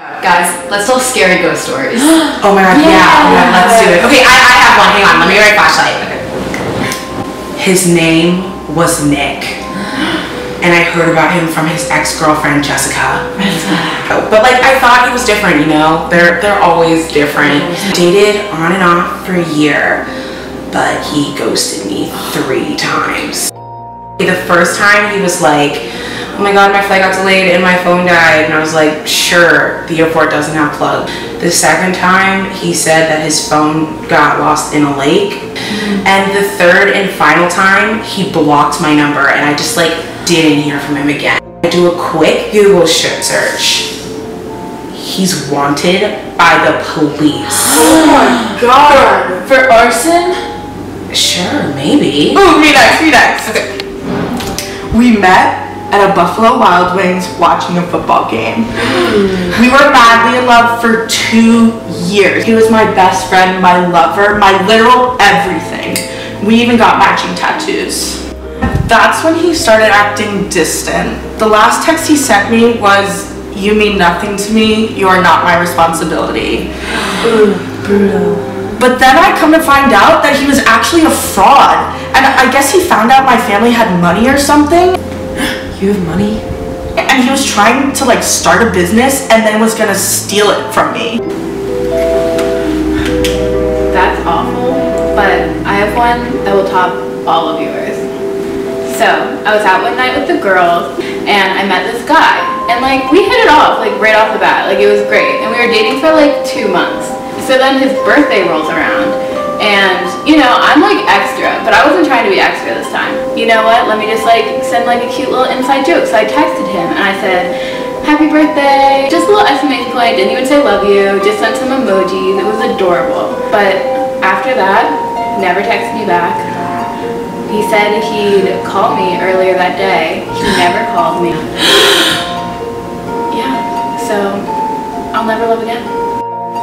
Guys, let's tell scary ghost stories. Oh my god, yeah. My god, let's do it. Okay, I, I have one. Hang on, let me write flashlight. Okay. His name was Nick. And I heard about him from his ex-girlfriend Jessica. But like I thought he was different, you know? They're they're always different. Dated on and off for a year, but he ghosted me three times. The first time he was like, oh my god, my flight got delayed and my phone died. And I was like, sure, the airport doesn't have plug. The second time, he said that his phone got lost in a lake. Mm-hmm. And the third and final time, he blocked my number and I just like didn't hear from him again. I do a quick Google search. He's wanted by the police. Oh my god. For arson? Sure, maybe. Ooh, me next, me next. Okay. We met at a Buffalo Wild Wings watching a football game. We were madly in love for two years. He was my best friend, my lover, my literal everything. We even got matching tattoos. That's when he started acting distant. The last text he sent me was, You mean nothing to me, you are not my responsibility. But then I come to find out that he was actually a fraud. And I guess he found out my family had money or something. You have money? And he was trying to like start a business and then was gonna steal it from me. That's awful, but I have one that will top all of yours. So, I was out one night with the girls and I met this guy. And like, we hit it off, like right off the bat. Like, it was great. And we were dating for like two months. So then his birthday rolls around. And, you know, I'm like extra, but I wasn't trying to be extra this time. You know what? Let me just like send like a cute little inside joke. So I texted him and I said, Happy birthday. Just a little exclamation point. Didn't even say love you. Just sent some emojis. It was adorable. But after that, never texted me back. He said he'd call me earlier that day. He never called me. Yeah, so I'll never love again.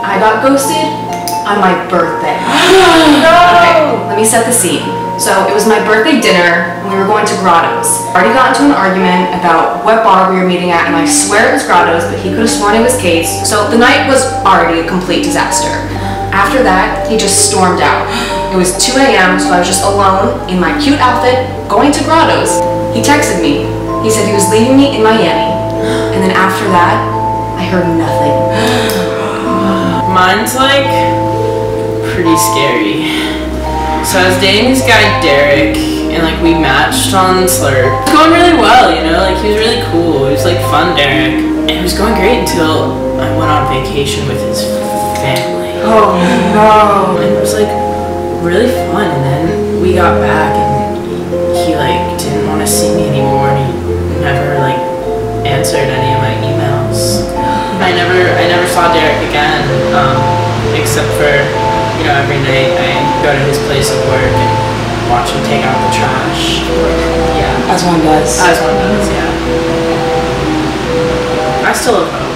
I got ghosted on my birthday. no! Okay, let me set the scene. So it was my birthday dinner, and we were going to Grotto's. Already got into an argument about what bar we were meeting at, and I swear it was Grotto's, but he could have sworn it was Kate's. So the night was already a complete disaster. After that, he just stormed out. It was 2 a.m., so I was just alone in my cute outfit going to Grotto's. He texted me. He said he was leaving me in Miami. And then after that, I heard nothing. Mine's like pretty scary. So I was dating this guy Derek, and like we matched on Slurp. It was going really well, you know. Like he was really cool. He was like fun Derek, and it was going great until I went on vacation with his family. Oh no. And it was like really fun. And then we got back, and he like didn't want to see me anymore. And he never like answered any of my emails. I never, I never saw Derek again, um, except for know every night I go to his place of work and watch him take out the trash. Yeah, As one does. as one does. Yeah. I still have hope.